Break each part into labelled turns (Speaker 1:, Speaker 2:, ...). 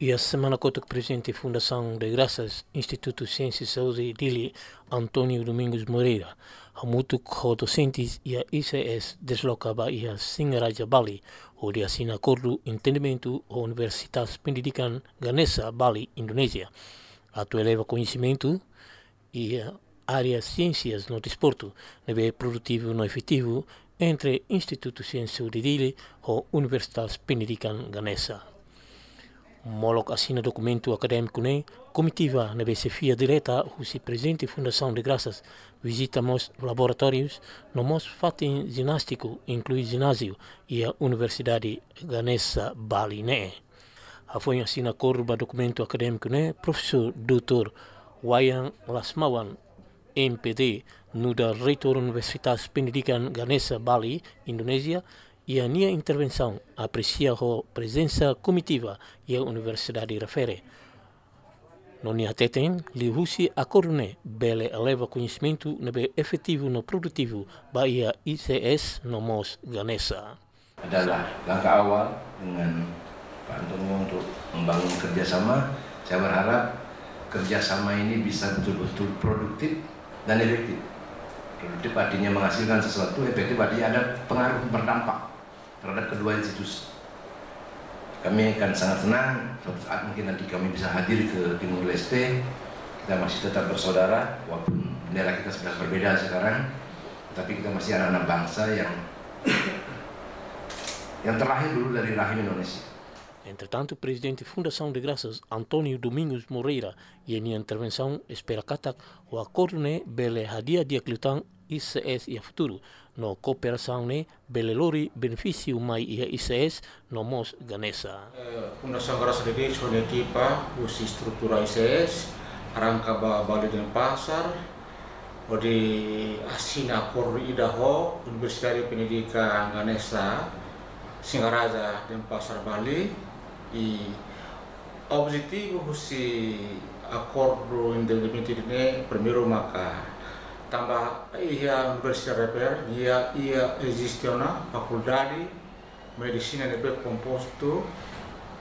Speaker 1: E a semana que o presidente da Fundação de Graças, Instituto Ciência e Saúde dele, Antônio Domingos Moreira, a muito docentes e a ICS deslocava e a Singaraja Bali, onde assina acordo entendimento a Universidade Pendidikan Ganesa Bali, Indonésia. A tu eleva conhecimento e a área ciências no desporto, nível produtivo no efetivo, entre Instituto Ciência e Saúde dele e Universidade Pendidikan Ganesa. Moloc assina documento acadêmico né, comitiva na chefia direta o presidente Fundação de Graças visitamos laboratórios no mos fatin ginástico inclui ginásio e a Universidade Ganesa Bali né. A foi assina corba documento acadêmico né, professor doutor Wayan Lasmawan MPD no da reitor Universitas Pendidikan Ganesa Bali, Indonésia, e a minha intervenção aprecia a presença comitiva e a universidade refere. No nia teten, li husi acorne bele eleva conhecimento nebe efetivo no produtivo bahia ICS no MOS Ganesa.
Speaker 2: Adalah langkah awal dengan Pak Antonio untuk membangun kerjasama. Saya berharap kerjasama ini bisa betul-betul produktif dan efektif. Produktif artinya menghasilkan sesuatu, efektif artinya ada pengaruh berdampak terhadap kedua institusi. Kami akan sangat senang suatu saat mungkin nanti kami bisa hadir ke Timur Leste. Kita masih tetap bersaudara, walaupun bendera kita sudah berbeda sekarang, tapi kita masih anak-anak bangsa yang yang terlahir dulu dari rahim Indonesia.
Speaker 1: Entretanto, o presidente da Fundação de Graças, Antônio Domingos Moreira, e em intervenção espera catak o acordo ne bele hadia diaklutan ICS e a futuro no cooperação ne belelori benefício mai ia ICS no mos ganesa.
Speaker 3: Fundação Graça de Deus foi equipa usi estrutura ICS arranca ba Bali dan Pasar odi asina kor idaho Universidade Pendidikan Ganesa Singaraja dan Pasar Bali e objetivo usi acordo ne primeiro maka tambah ia Universidade Reper, ia ia existe uma faculdade medicina de composto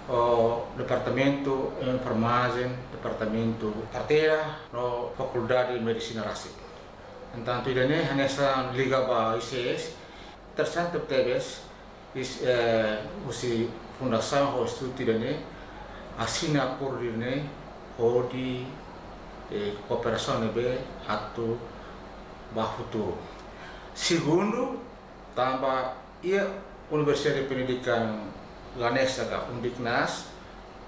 Speaker 3: o departamento enfermagem, departamento carteira, no faculdade de medicina rasik. Então, tidak ini hanya sa liga ba ICS, tersanto tebes, is eh, usi fundação ho estudo tidak ini, asina koordine ho di eh, cooperação nebe atau futuro. Segundo, tambah ia Universidade de Pendidikan Ganesa ka Undiknas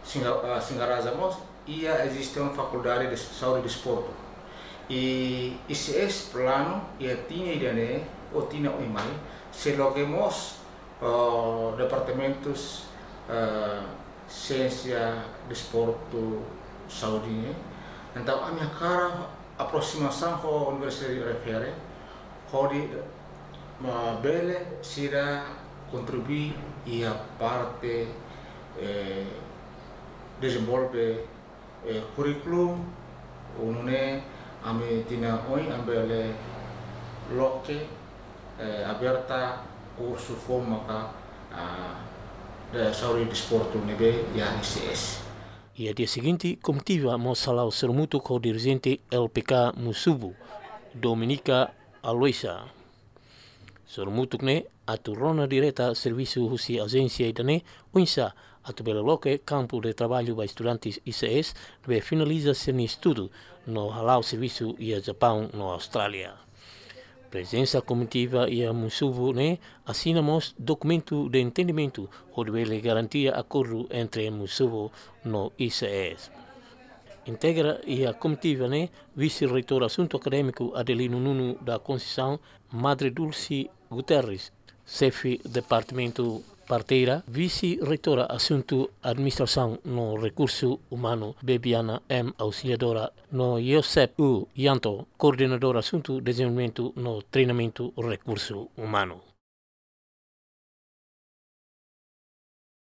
Speaker 3: Singaraza mos ia existe uma faculdade de saúde de esporte. E ICS plano ia tinha ideia ou tinha o imai se logemos uh, departamentos uh, ciência de esporte saúde então a minha cara aproximação com a Universidade refere, pode uma bela será contribuir e a parte eh, desenvolver eh, currículo unune ame tina oi ambele loke eh, aberta curso forma ka ah, da sauri desporto nebe ya ICS.
Speaker 1: E a dia seguinte, comitiva Mossala o Sermuto com o dirigente LPK Musubu, Dominica Aloisa. Sermuto ne aturona direta serviço husi agência idane unsa atubela loke campo de trabalho para estudantes ICS be finaliza seu estudo no halau serviço e a Japão no Austrália presença comitiva e a Musuvo né, assinamos documento de entendimento onde garantia acordo entre Musuvo no ICS. Integra e a comitiva né, vice-reitor assunto acadêmico Adelino Nuno da Conceição, Madre Dulce Guterres, chefe departamento parteira, vice-reitora assunto administração no recurso humano, Bebiana M. Auxiliadora no IOSEP U. Yanto, coordenadora assunto desenvolvimento no treinamento recurso humano.